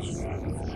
Deus.